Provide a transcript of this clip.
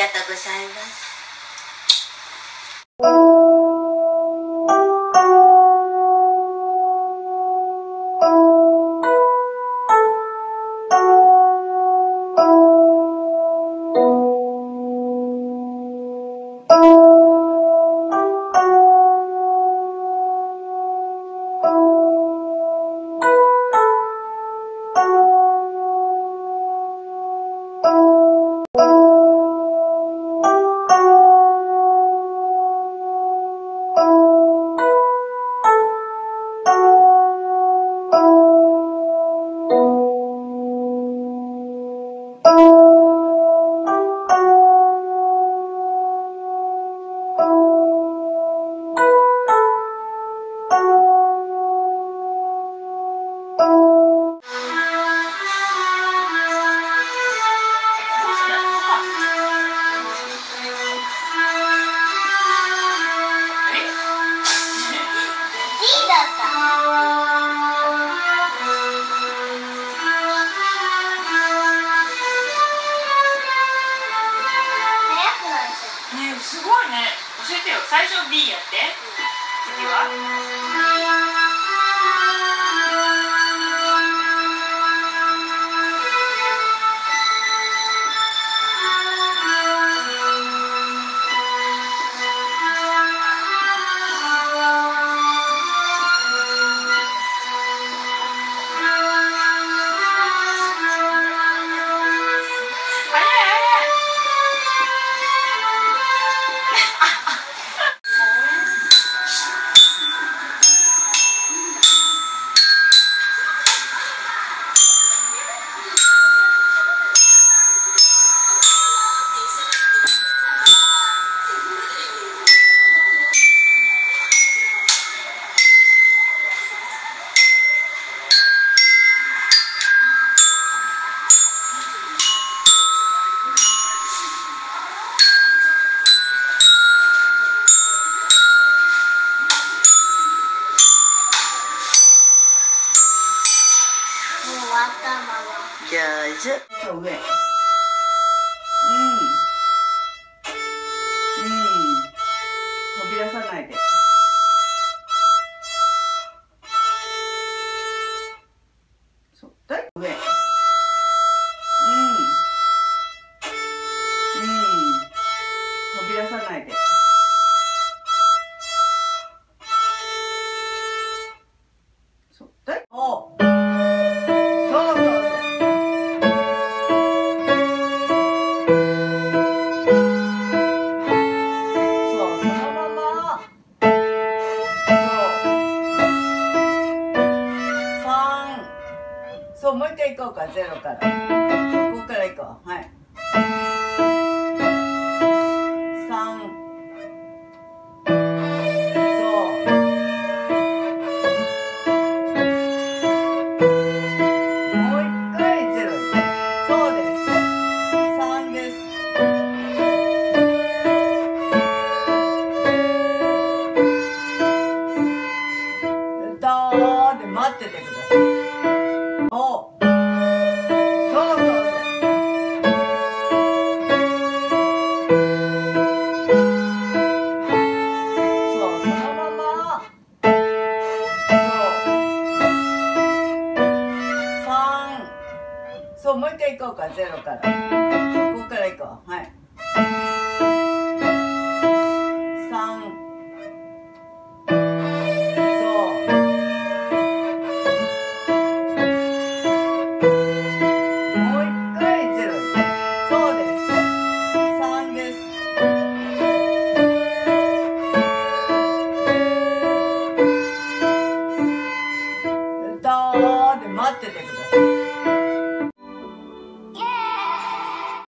がとうございます。教えてよ。最初 B やって。次は？上手。上うん。うん。飛び出さないで。そう。だい上。そう、もう一回行こうか、ゼロから。ここから行こう。はい。三。そう。もう一回ゼロ。そうです。三です。だーで待っててください。三。そう、もう一回行こうか、ゼロから。ここから行こう。はい。